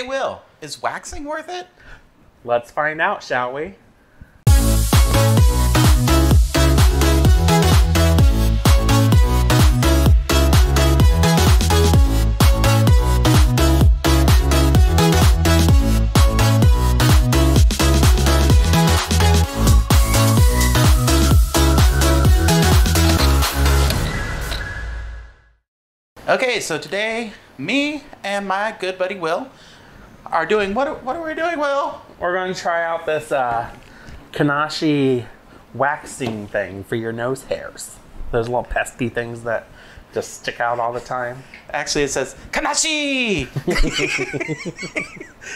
Hey, Will, is waxing worth it? Let's find out, shall we? Okay, so today, me and my good buddy Will are doing what? What are we doing, Will? We're going to try out this uh, Kanashi waxing thing for your nose hairs. Those little pesky things that just stick out all the time. Actually, it says Kanashi.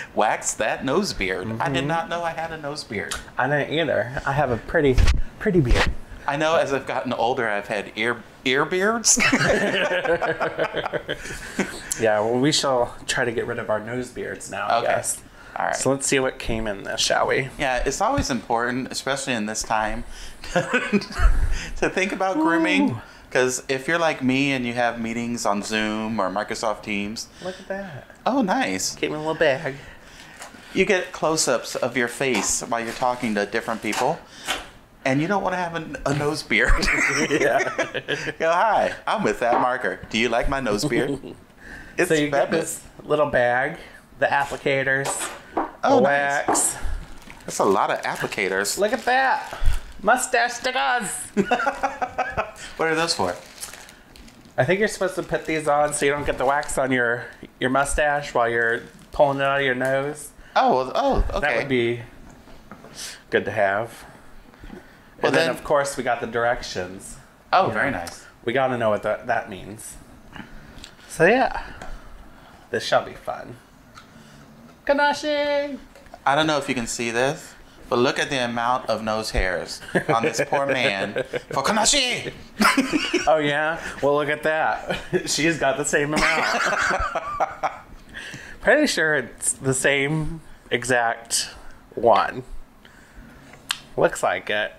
Wax that nose beard. I did not know I had a nose beard. I didn't either. I have a pretty, pretty beard. I know as I've gotten older, I've had ear ear beards. Yeah, well, we shall try to get rid of our nose beards now, I Okay. guess. All right. So let's see what came in this, shall we? Yeah, it's always important, especially in this time, to think about grooming. Because if you're like me and you have meetings on Zoom or Microsoft Teams, Look at that. oh, nice. Came in a little bag. You get close ups of your face while you're talking to different people, and you don't want to have a, a nose beard. Yeah. Go, hi, I'm with Fat Marker. Do you like my nose beard? It's so you get fabulous. this little bag, the applicators, Oh, the nice. wax. That's a lot of applicators. Look at that. Mustache stickers. What are those for? I think you're supposed to put these on so you don't get the wax on your your mustache while you're pulling it out of your nose. Oh, oh, okay. That would be good to have. Well, and then, then- of course, we got the directions. oh, very nice. We got to know what that, that means. So, yeah. This shall be fun. Kanashi! I don't know if you can see this, but look at the amount of nose hairs on this poor man for Kanashi. Oh, yeah? Well, look at that. She's got the same amount. Pretty sure it's the same exact one. Looks like it.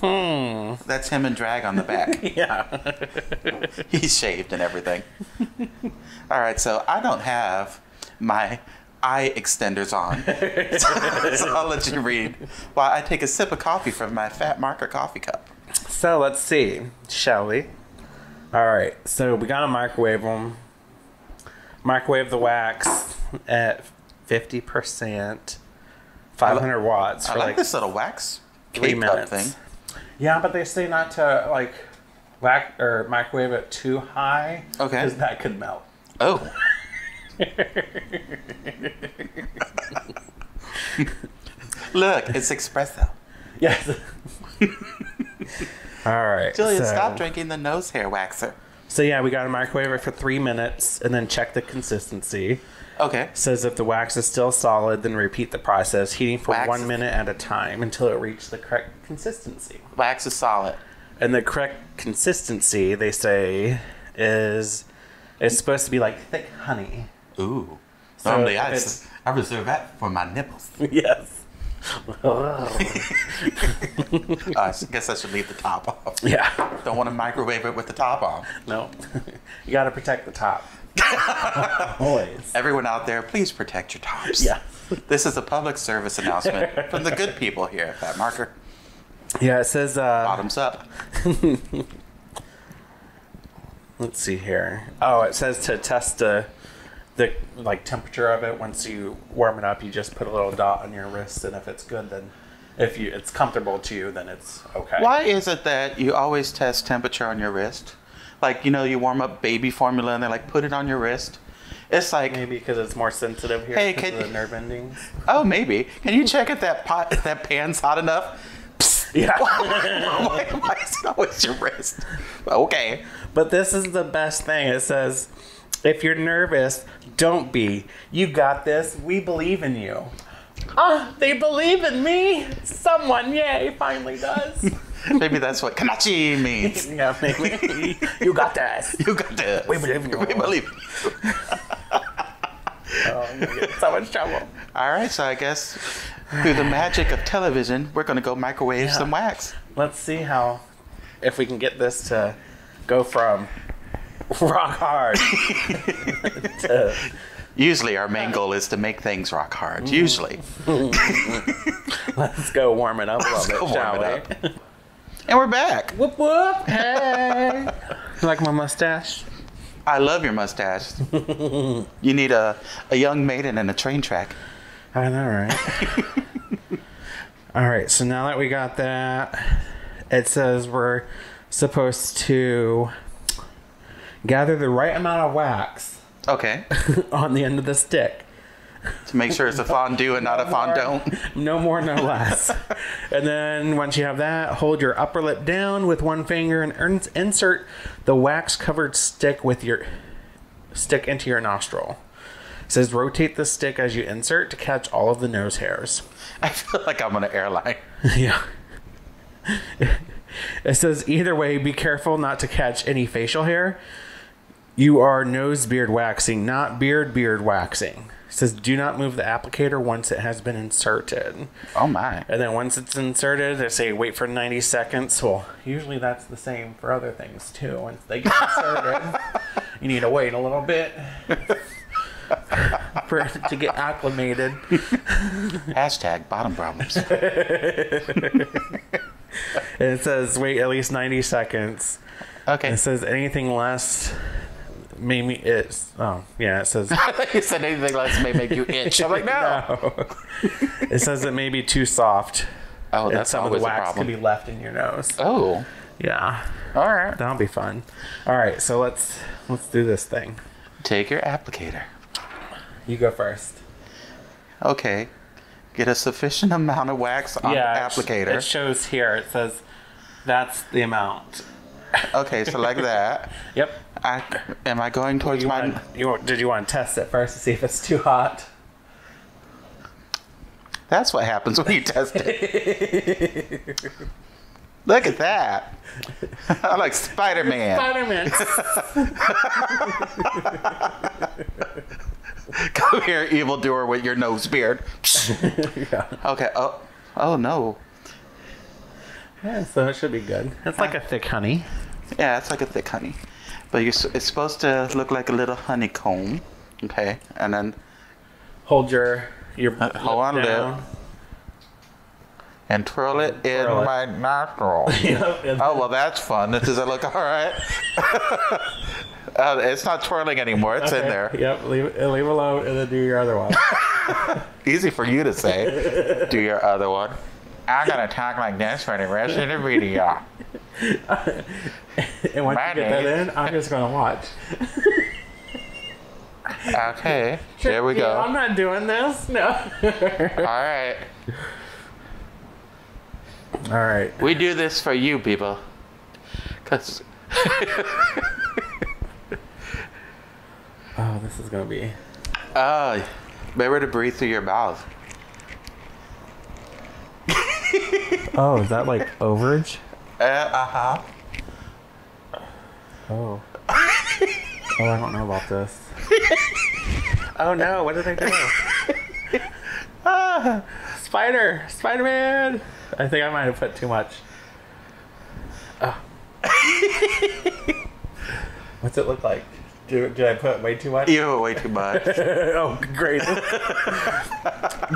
Hmm. That's him and drag on the back. Yeah. He's shaved and everything. All right, so I don't have my eye extenders on, so I'll let you read while I take a sip of coffee from my fat marker coffee cup. So let's see, shall we? All right, so we gotta microwave them. Microwave the wax at 50%, 500 watts I like, like, this little wax three minutes. thing. Yeah, but they say not to like wax or microwave it too high. Okay. Because that could melt. Oh. Look, it's espresso. Yes. All right. Julia, so, stop drinking the nose hair waxer. So yeah, we gotta microwave it for three minutes and then check the consistency. Okay. Says if the wax is still solid, then repeat the process, heating for Wax one minute at a time until it reaches the correct consistency. Wax is solid. And the correct consistency, they say, is it's supposed to be like thick honey. Ooh. So Normally, I, I reserve that for my nipples. yes. I guess I should leave the top off. yeah. Don't want to microwave it with the top on. No. you gotta protect the top. Always. Everyone out there, please protect your tops. Yeah. This is a public service announcement from the good people here at Fat Marker. Yeah, it says uh Bottoms up. let's see here. Oh, it says to test the the like temperature of it once you warm it up, you just put a little dot on your wrist and if it's good then if you it's comfortable to you then it's okay. Why is it that you always test temperature on your wrist? Like, you know, you warm up baby formula and they're like, put it on your wrist. It's like, Maybe because it's more sensitive here Hey, can- of the nerve endings. oh, maybe. Can you check if that pot, if that pan's hot enough? Psst. Yeah. why, why is it always your wrist? Okay. But this is the best thing. It says, if you're nervous, don't be. You got this. We believe in you. Ah, they believe in me. Someone, yay, finally does. Maybe that's what Kanashi means. yeah, maybe. you got this. You got this. We believe in you. We believe. Oh, get so much trouble. All right, so I guess through the magic of television, we're gonna go microwave Yeah. some wax. Let's see how, if we can get this to go from rock hard to Usually, our main goal is to make things rock hard. Mm-hmm. Usually. Let's go warm it up a little bit, go shall warm we? it And we're back. Whoop whoop! Hey! you like my mustache? I love your mustache. you need a, a young maiden and a train track. I know, right? All right, so now that we got that, it says we're supposed to gather the right amount of wax Okay. on the end of the stick. To make sure it's a fondue and not a fondant. No more, no less. and then once you have that, hold your upper lip down with one finger and insert the wax covered stick with your stick into your nostril. It says rotate the stick as you insert to catch all of the nose hairs. I feel like I'm on an airline. yeah. It says either way, be careful not to catch any facial hair. You are nose beard waxing, not beard beard waxing. It says do not move the applicator once it has been inserted. Oh my. And then once it's inserted, they say wait for 90 seconds. Well, usually that's the same for other things too. Once they get inserted, you need to wait a little bit for it to get acclimated. Hashtag bottom problems. And it says wait at least 90 seconds. Okay. It says anything less maybe it's oh yeah it says you said anything less may make you itch. I'm like, no. no. it says it may be too soft Oh, and that's some of the wax could be left in your nose Oh. yeah All right. that'll be fun all right so let's let's do this thing Take your applicator. you go first Okay. Get a sufficient amount of wax on yeah the it sh- applicator. it shows here it says that's the amount okay, so like that. yep I, am I going towards you my? want you want- did you want to test it first to see if it's too hot That's what happens when you test it. Look at that. I like Spider Man. Spider-Man Come here, evildoer, with your nose beard. yeah. Okay. Oh, oh no. Yeah so it should be good it's like a thick honey Yeah, it's like a thick honey, but you're, it's supposed to look like a little honeycomb. Okay, and then hold your your Uh, hold on, lip. down. and twirl it in Twirl it. my nostril. Yep, Oh well, that's fun. Does it look all right? uh, it's not twirling anymore. It's in there. Yep, leave it leave it alone and then do your other one. Easy for you to say. Do your other one. I'm gonna talk like this for the rest of the video. and once you get that in, I'm just gonna watch. Okay, there we Yeah, I'm not doing this. No. All right, All right. we do this for you, people. Cause Oh, this is gonna be. uh, remember to breathe through your mouth. Oh, is that like overage? Uh huh. Oh. oh, I don't know about this. oh no! What did I do? ah, spider, Spider Man. I think I might have put too much. Ah. What's it look like? Do, did I put way too much? You have way too much. oh, great.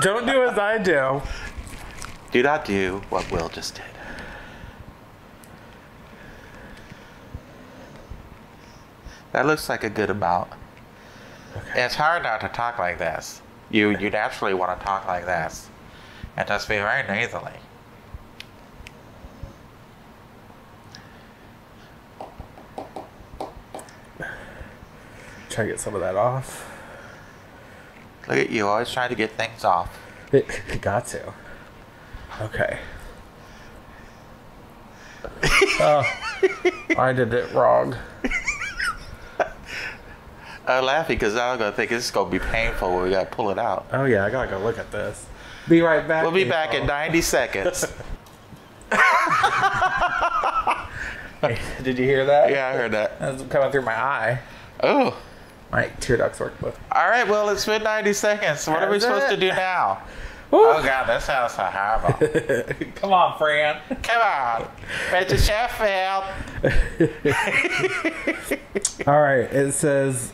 Don't do as I do. Do not do what Will just did. That looks like a good amount. It's hard not to talk like this. You you naturally want to talk like this, and just be very nasally. Try to get some of that off. Look at you, always trying to get things off. Got to. Okay. oh, I did it wrong. I'm laughing because I'm gonna think it's gonna be painful when we gotta pull it out. Oh yeah, I gotta go look at this. Be right back. We'll be back in 90 seconds. Did you hear that? Yeah, I heard that. That's coming through my eye. Oh. My tear ducts work with. All right, well, it's been 90 seconds. What are we supposed it. to do now? Oh God, that sounds so horrible. Come on, Fran. Come on, Mr. Sheffield. All right, it says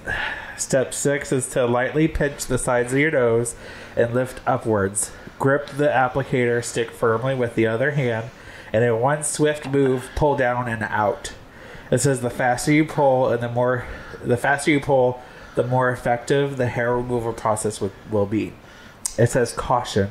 step six is to lightly pinch the sides of your nose and lift upwards. Grip the applicator stick firmly with the other hand, and in one swift move, pull down and out. It says the faster you pull and the more, the faster you pull, the more effective the hair removal process will, will be. It says caution.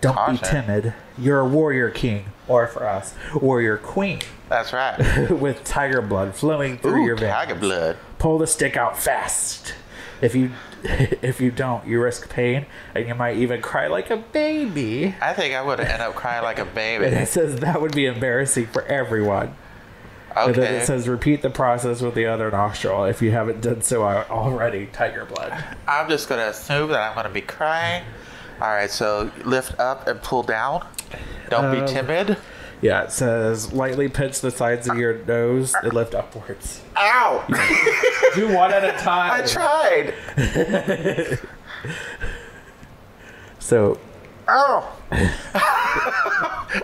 Don't be timid. You're a warrior king, or for us, warrior queen, That's right. with tiger blood flowing through Ooh, your veins tiger blood. pull the stick out fast. If you if you don't, you risk pain and you might even cry like a baby. I think I would end up crying like a baby. And it says that would be embarrassing for everyone. Okay. And then it says repeat the process with the other nostril if you haven't done so already. Tiger blood. I'm just gonna assume that I'm gonna be crying. All right, so lift up and pull down. Don't Um, be timid. Yeah, it says lightly pinch the sides of your nose and lift upwards. Ow! Do one at a time. I tried. So Ow!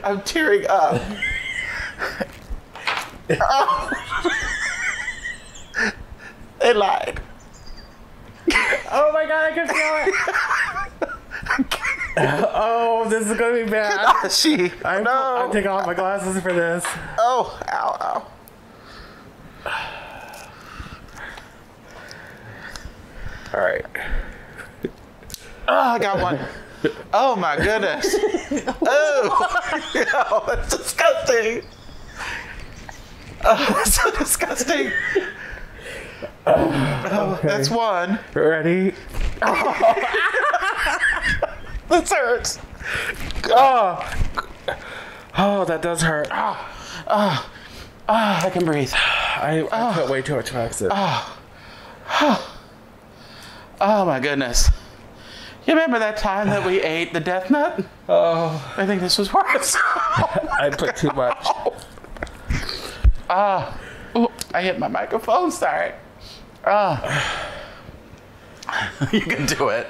I'm tearing up. Ow. they lied. Oh my god, I can feel it. oh, this is gonna be bad. she. I'm, no. I'm taking off my glasses for this. Oh, ow, ow. All right. Oh, I got one. Oh my goodness. Oh, oh that's disgusting. Oh, that's so disgusting. Oh, that's one. Ready? This hurts. Oh, oh, that does hurt. Ah, I can breathe. I, I put way too much medicine. Oh my goodness. You remember that time that we ate the death nut? Oh, I think this was worse. I put too much. Ah, Ooh, I hit my microphone. Sorry. Ah, you can do it.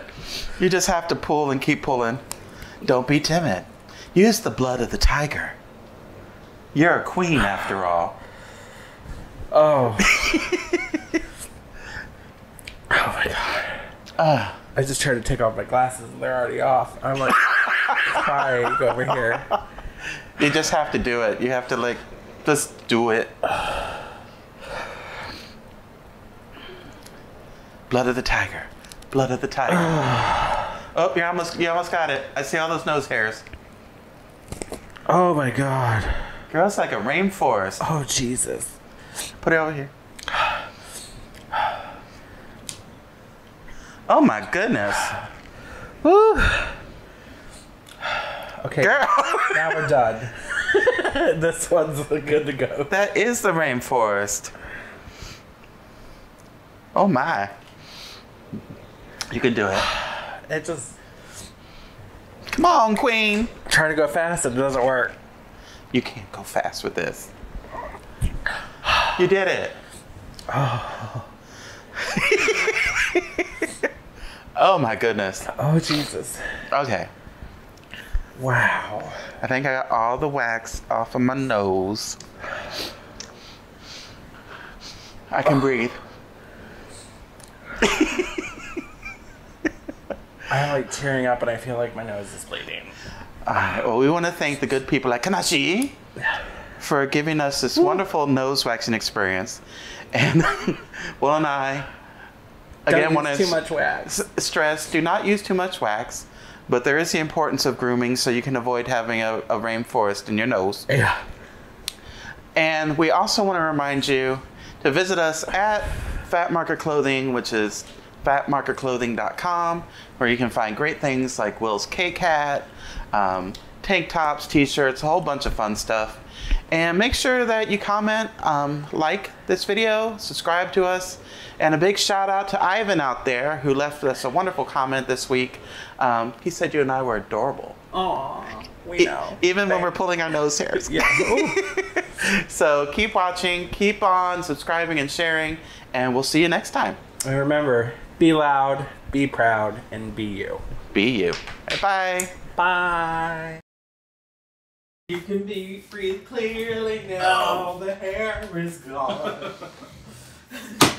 You just have to pull and keep pulling. Don't be timid. Use the blood of the tiger. You're a queen after all. Oh. oh my god. Ah, I just tried to take off my glasses and they're already off. I'm like crying over here. you just have to do it. You have to like, just do it. Blood of the tiger. Blood of the tiger. oh, you almost, you almost got it. I see all those nose hairs. Oh my god. Girl, it's like a rainforest. Oh Jesus. Put it over here. Oh my goodness. Woo. Okay, Girl, now we're done. this one's good to go. that is the rainforest. Oh my. You can do it. It just Come on, queen. trying to go fast and it doesn't work. You can't go fast with this. You did it. Oh. my goodness. Oh Jesus. Okay. Wow. I think I got all the wax off of my nose. I can breathe. I'm like tearing up and I feel like my nose is bleeding. Well, we want to thank the good people at Kanashi for giving us this wonderful nose waxing experience. And Will and I, again, want to too much wax. stress do not use too much wax, but there is the importance of grooming so you can avoid having a, a rainforest in your nose. Yeah. And we also want to remind you to visit us at Fat Marker Clothing, which is fatmarkerclothing.com, where you can find great things like Will's K Cat, um, tank tops, t shirts, a whole bunch of fun stuff. And make sure that you comment, um, like this video, subscribe to us, and a big shout out to Ivan out there who left us a wonderful comment this week. Um, he said you and I were adorable. Aw, we E- know. even when we're pulling our nose hairs. Yeah. So keep watching, keep on subscribing and sharing, and we'll see you next time. And remember, be loud, be proud, and be you. Be you. Bye. Bye. You can be breathe clearly now. Oh. The hair is gone.